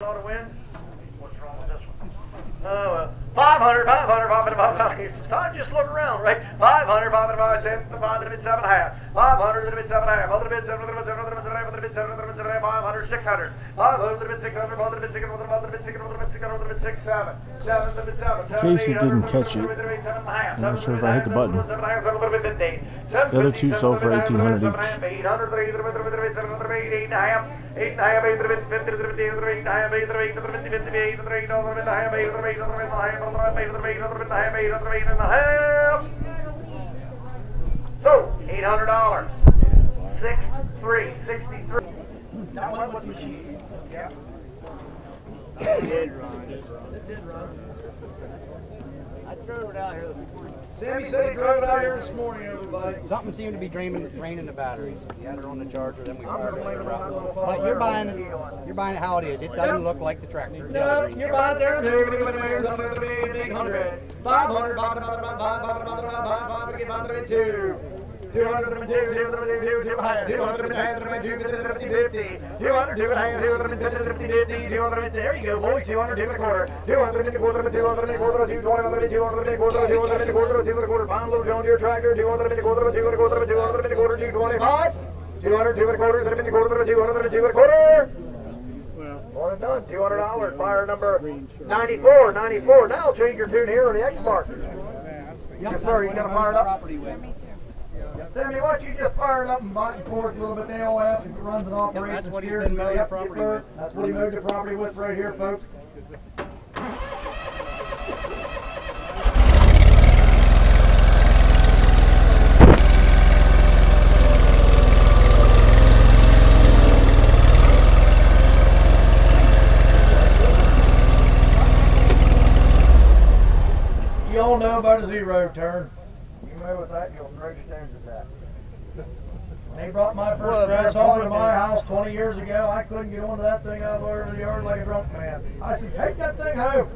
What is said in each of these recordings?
ought to win. What's wrong with this one? Oh, well. 500, 500, 500, 500. It's time to just look around, right? 500, 500, 500, 10, 5 little bit 7 and half. 500, little bit 7 and a half. Little bit 7, little bit 7, little bit 7, little bit 7, little bit 7, 500, 600. 500, little bit 600, 5 little bit 600, 5 bit 600, 5 bit 600, 5 bit 6, 7. 7, little bit 7, 7, Casey didn't catch it. I'm not sure if I hit the button. The other two sold for 1800 each. 8 So, eight hundred dollars. Six. That machine. Yeah. It did run. It did run. I threw it out here this morning. Sammy said he drove it out here this morning, everybody. Something seemed to be draining, draining the batteries. He had it on the charger, then we fired it blame it on that little around. fellow But you're buying it, you're buying it how it is. It doesn't look like the tractor. No, you're buying it there, there, there, there, something to be big hundred. Five hundred, five hundred, five hundred, five hundred, five hundred, five hundred, get five hundred, two. Two hundred, two, two, two, two, two, higher. Two hundred, two, two, two, fifty, fifty. Two hundred, two, higher, two hundred, fifty, fifty, fifty. Two hundred, there you go, boys. Two hundred, two and a quarter. Two hundred, and a quarter, two hundred, and a quarter, two twenty, two hundred, and a quarter, two hundred, and a quarter, two and a quarter. Pound load John Deere tractor. Two hundred, and a quarter, two and a quarter, two hundred, and a quarter, two twenty-five. Two hundred, two and a quarter, two and a quarter, two hundred, and two and a quarter. One and done, two hundred dollars, fire number ninety-four, ninety-four. Now change your tune here on the X mark. Yes, sir, you gotta fire it up. Sammy, why don't you just fire it up and back and forth a little bit? They all ask if it runs and operates that's and what he's been mowing Yep, property with. That's what he moved the property with right here, folks. You all know about a zero turn. You know what that, you'll throw stones at that. When they brought my first grasshopper to my house 20 years ago, I couldn't get onto that thing out of the yard like a drunk man. I said, take that thing home.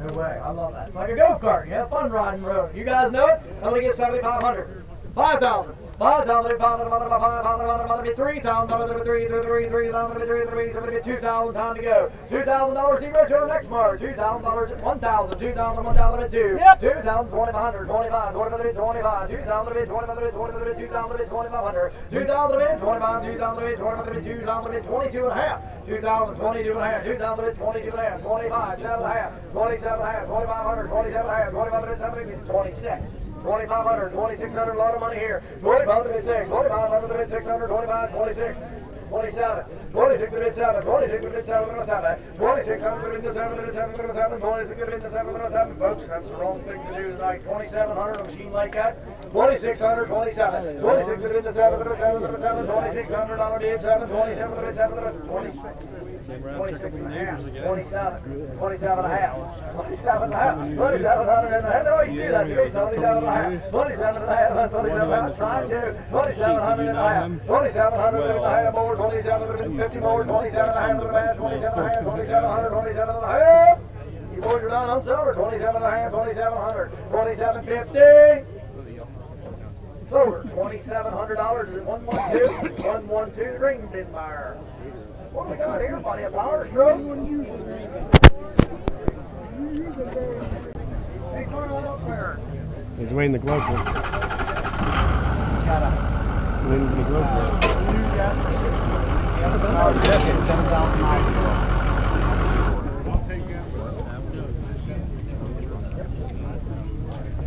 No way. I love that. It's like a go-kart. You have fun riding road. You guys know it? Somebody gets 7,500. 5,000. 5,000, 5,000, 5,000, 3,000, 3, 3, 3, 3,000, 3, 3, 3, 2,000, time to go. $2,000 zero to the next mark. $2,000, 1,000, 2,000, 1,000, 2. Yep. 2,000, 2,500, 25, 25, 25, 2,000, 25, 25, 2,000, 2,500, 2,000, 25, 2,000, 25, 2,000, 22 and a half. 2,000, 22 and a half, 2,000, 22 and a half, 25, 7 and a half, 27 and a half, 2,500, 27 and a half, 26. 2,500, 2,600, a lot of money here. 2,506, 2,500, 600, 25, 26, 27, 26 to bid 7, 26 to bid 7, 7, 2600 to bid 7, 7, 7, 26 to bid 7, 7, folks, that's the wrong thing to do tonight. 2,700 a machine like that. 2,600, 27, 26 to bid 7, 7, 7, 2,600 dollar bid 7, 27 to bid 7, 26. 26 and a half, 27, 27 and a half, 27 and a half, 2700 and a half. No, you do that, you 27 and a half, 27 and a half, 27 and a half, trying to, 2700 and a half, 2700 and a 2750 more, 27 and a half to the back, 27 and a half, 2700, 27 and a half. You boys are done on silver, 27 and a half, 2700, 2750. Silver, twenty-seven hundred dollars is one one two, one one two ring bin. What do we got here, buddy? A power. He's waiting the glove the for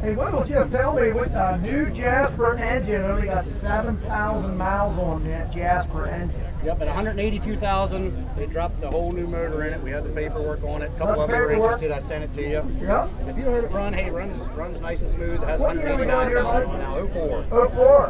Hey, what will just tell me with uh, a new Jasper engine, only got seven thousand miles on that Jasper engine. Yep, at 182,000, they dropped the whole new motor in it. We had the paperwork on it. A couple of you were interested. I sent it to you. Yep. And if you heard it run, hey, it runs runs nice and smooth. It has What year we 189,000 now. 04. Oh four.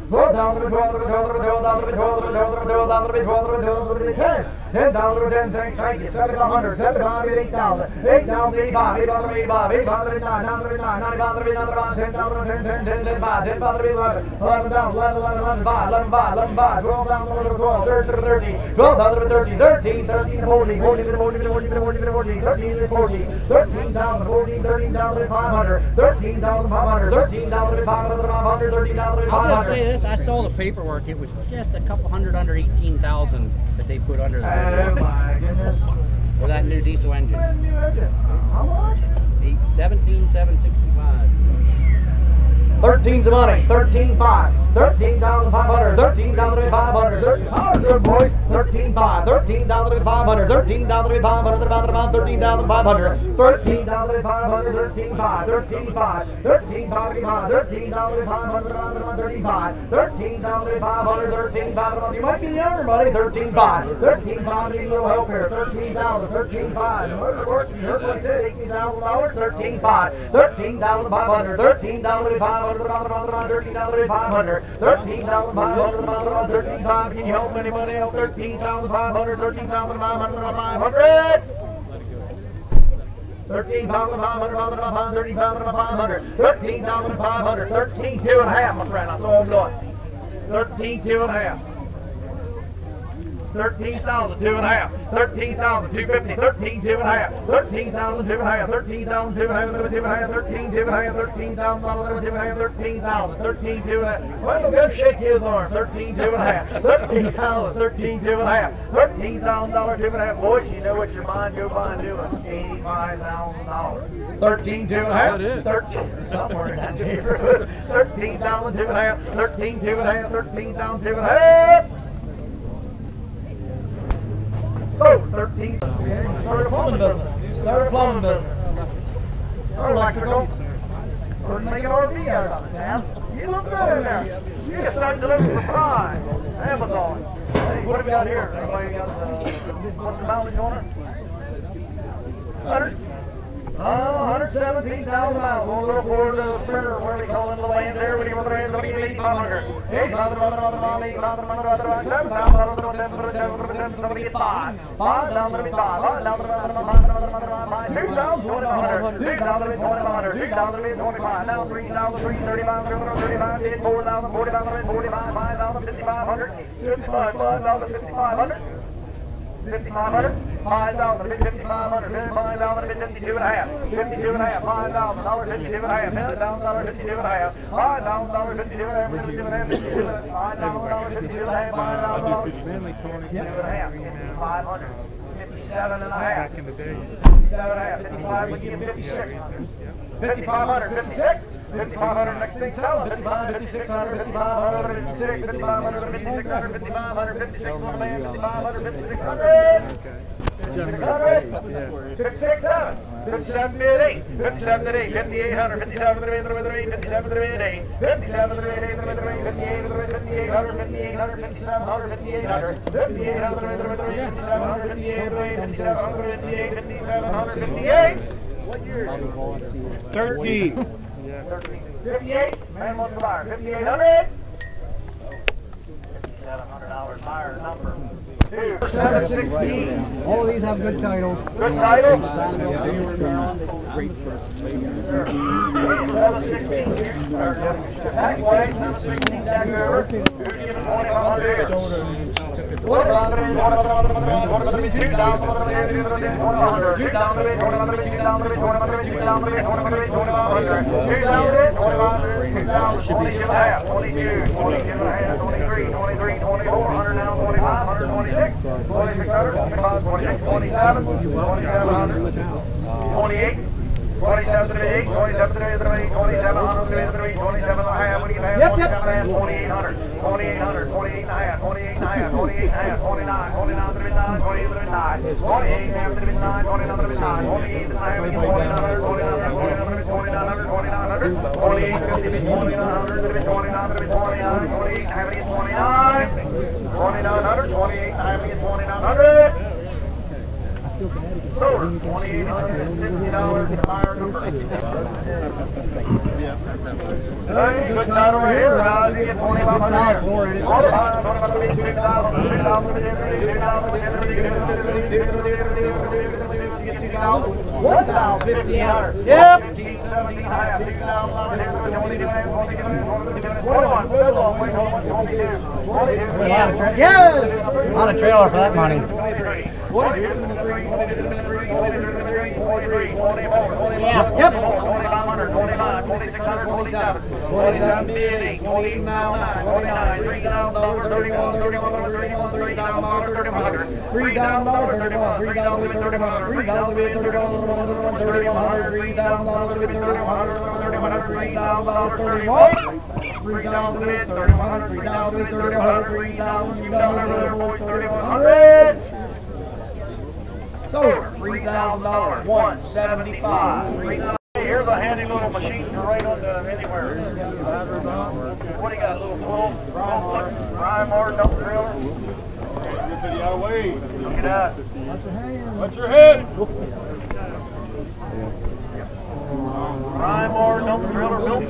Go I saw the paperwork, it was just a couple hundred under eighteen thousand that they put under Oh my goodness. for that new diesel engine. Brand new engine. Uh, how much? Eight, seventeen, seven sixty-five. Thirteen's the money. Thirteen five. Thirteen thousand five hundred. Thirteen thousand five hundred. Thirteen dollars, good boy. Thirteen five. Thirteen thousand five hundred. Thirteen thousand five hundred. Thirteen thousand five hundred. Thirteen thousand five hundred. Thirteen five. Thirteen five. Thirteen five. Thirteen thousand five hundred. Thirteen five. Thirteen thousand five hundred. Thirteen five. You might be the owner, buddy. Thirteen five. Thirteen five. Need a little help here. Thirteen thousand. Thirteen five. Where's the work? You heard what I said. Eighteen thousand dollars. Thirteen five. Thirteen thousand five hundred. Thirteen thousand five hundred. Thirteen thousand five hundred. Thirteen thousand five hundred. Thirteen five. Can you help anybody else? Thirteen thousand five hundred. Thirteen thousand five hundred. Five hundred. Thirteen thousand five hundred, five hundred, thirteen thousand five hundred, thirteen thousand five hundred, thirteen two and a half, my friend. That's all I'm doing. Thirteen two and a half. Thirteen thousand two and a half. Thirteen thousand two fifty. Thirteen two and a half. Thirteen thousand two and a half. Thirteen thousand two and a half. Two and a half. Thirteen two and a half. Thirteen thousand dollars. Two and a half. Thirteen thousand. Thirteen two and a half. Well, go shake his arm. Thirteen two and a half. Thirteen thousand. Thirteen two and a half. Thirteen thousand dollars. Two and a half. Boys, you know what your mind go by and doing. Eighty-five thousand dollars. Thirteen two and a half. Thirteen somewhere in that neighborhood. Thirteen thousand two and a half. Thirteen two and a half. Thirteen thousand two and a half sold 13. Start a plumbing business. Start a plumbing business. Or electrical. Or make an RV out of it now. You look good now. You can start delivering for Prime, Amazon. Hey, what have we got here? Anybody got, uh, what's the mileage on it? 100? Uh, 117,000 miles. We'll go forward to the printer where we call in the lands there. We will raise the big lead kilometer. Eight, mother, mother, mother, mother, eight, mother, mother, mother, mother, seven, seven, seven, seven, seven, seven, seven, seven, seven, five. Five, down, seven, five. Five, down, seven, seven, mother, mother, mother, mother, two down, twenty, hundred. Two down, seven, twenty, hundred. Two down, seven, twenty-five. Now three down, three, thirty-five, thirty-five, thirty-five, ten, four thousand, forty-five, hundred, forty-five, five thousand, fifty-five hundred. Fifty-five, five thousand, fifty-five hundred. Fifty-five hundred. Five dollars, dollars, bid dollars, dollar fifty two and a half, fifty dollars, dollars, dollar fifty two and a half, fifty two and a half, fifty two and a half, five dollars, dollars, fifty-two and a half, five thousand dollars, fifty-two and a half, fifty-seven and a half, fifty-seven and a half, fifty-five, fifty-six, fifty-five hundred, fifty-six, fifty-five hundred, next thing selling. 5,500, 57, 57 to 8, 57 to 8, 5800, 57 to 8, 57 to 8, 57 to 8, 5800, 5800, 5800, 5700, 5800, 5800, 5700, 5700, 5800, 13. 58, man wants to buy, 5800. $5,700 higher number. All these have good titles. Good titles. Great first. Seven sixteen here. Backway. Seven sixteen back over. Here's the point on there. Should be 2400 now, 25, 126, 2600, 25, 26, 27, 2700, 28, 27 to the 8, 27 to the 8, 2700 to the 3, 27 and a half, we can have 27 and a half, 2800, 2800, 28 and a half, 28 and a half, 28 and a half, 29, 29 to the 9, 28 to the 9, 28 and a half to the 9, 29 to the 9, 28 and a half, 2900, 2900, 2900, 2900, 2900, 28 to the 2900, 29 to the 29, 28 and a half, 29 nine, twenty-nine to nine, twenty-eight and a half, twenty-nine hundred, twenty-nine hundred, twenty-nine hundred, twenty-nine hundred, twenty-eight fifty to twenty-nine hundred, to twenty-nine to twenty-nine, twenty-eight and a half to twenty-nine, twenty-nine hundred, twenty-eight and a half to twenty-nine hundred. Solar, twenty-eight hundred and fifty dollars, higher number. Hey, good night over here, uh, you get twenty-five hundred. Twenty-five, twenty-five, two thousand, two thousand, two thousand, one thousand, fifteen hundred. Yep. Fifteen, seventeen, half, two thousand, twenty-two, twenty-one, good long, wait, hold on, twenty-two, twenty-two. Yes! On a trailer for that money. Yep. 2500, 25, 2600, 27, 27, 58, 28, 99, 29, 3000 dollars, 31, 31, 31, 3000 dollars, 3100, 3000 dollars, 31, 3000 with 3100, 3000 with 3100, 3100, 3000 dollars with 3100, 3100, 3000 dollars, 31. 3,000 with 3,100, 3,000 3,100, 3,000, you got another boy, 3,100. So, three thousand dollars, one seventy-five. Here's a handy little machine for right on the anywhere. What do you got, a little twelve, Rymar dump trailer? Look at that. What's your head? Rymar dump trailer built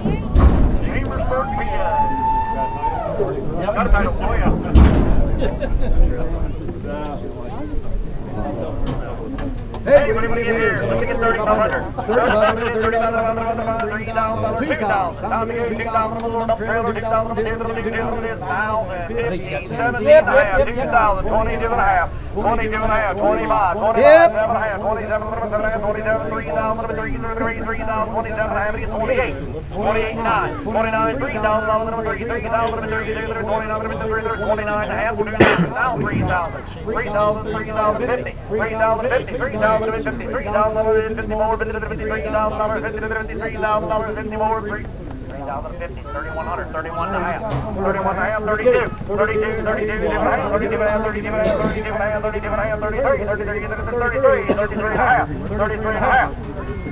Chambersburg, PA. Got a title for Hey, what do we get here? Let me get thirty-five hundred. Thirty-five, thirty-five, three thousand, two thousand. Tommy, two thousand, little dump trailer, two thousand, two thousand, two thousand, thousand, fifteen, seventeen and a half, 22 and a 25, 25, 27, 27 and a half, 27, 28, 28, 29, 29, 29 and a half, 2 down, 3 50, 3 50, 3 50, 3 50 more, 53 down, 53 50 more, 1,050, 3,100, 31 and a half, 31 and a half, 32, 32, 32 and a half, 32 and a half, 32 and a half, 32 and a half, 32 and a half, 33, 33, 33, 33 and a half, 33 and a half.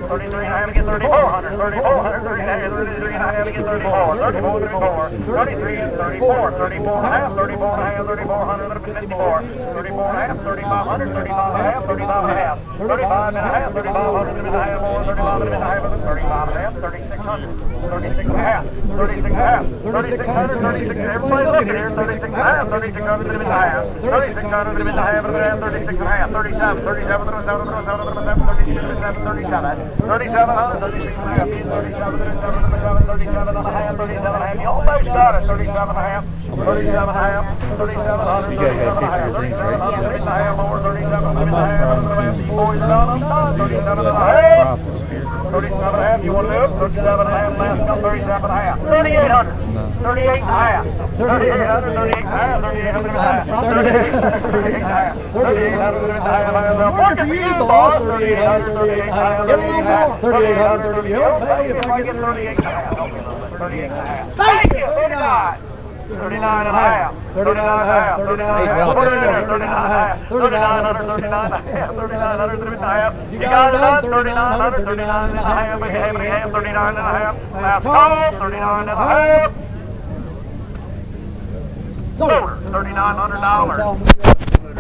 33 and a half against 3400, 3400, 33 and a half against 34, 34, 34, 33 and 34, 34 and a half, 34 and a half, 3400, 54, 34 and a half, 3500, 35 and a half, 35 and a half, 35 and a half, 3500 and a half, 35 and a half, 35 and a half, 3600. 36 and a half, 36 and a half, 3600, 36, everybody look at here, 36 and a half, 3600 and a half, 3600 and a half, 36 and a half, 37, 37, 37, 37, 37, 37, 3700, 36 and a half, 37, 37, 37 and a half, 37 and a half, you almost got it, 37 and a half, 37 and a half, 3700, 37 and a half, 3700, 37 and a half more, 37 and a half, 37 and a half, 37 and a half, 37 and a half, you want to it? 37 and a half, last come 37 and a half, 3800, 38 and a half, 3800, 38 and a half, 3800 and a half, 38 and a half, 3800 and a half, working for you, boss, 3800, 38 and a half, 38 and a half, 3800, 38 and a half, if I get 38 and a half, 38 and a half, thank you, 39. 39 and a half, 39 and a half, 39 and a half, 39 and a half, 3900, 39 and a half, 3900, 39 and a half. You got it done, 3900, 39 and a half, 39 and a half, 39 and a half. Last call, 39 and a half. Solar, $3,900.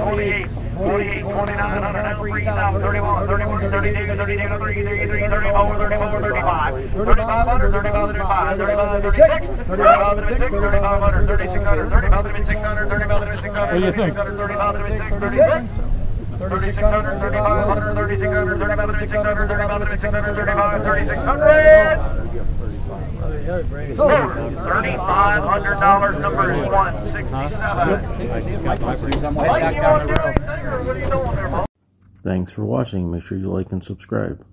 28. 48, 49, 100, 3,000, 31, 31, 32, 32, 33, 34, 34, 35, 3,500, 3,500, 3,536, 3,536, 3,500, 3,600, 3,600, 3,600, What do you think? 3,600, 3,600, 3,500, 3,600, 3,600, 3,600, 3,600, 3,500. $3,500 number is 167. Mike, you want to do anything or what are you doing there, Thanks for watching. Make sure you like and subscribe.